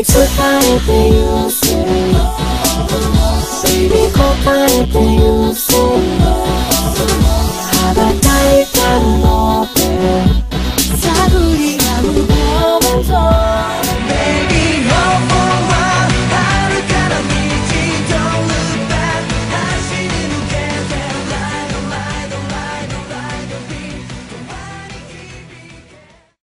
It's a funny thing you say Baby, go find a thing you say